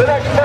De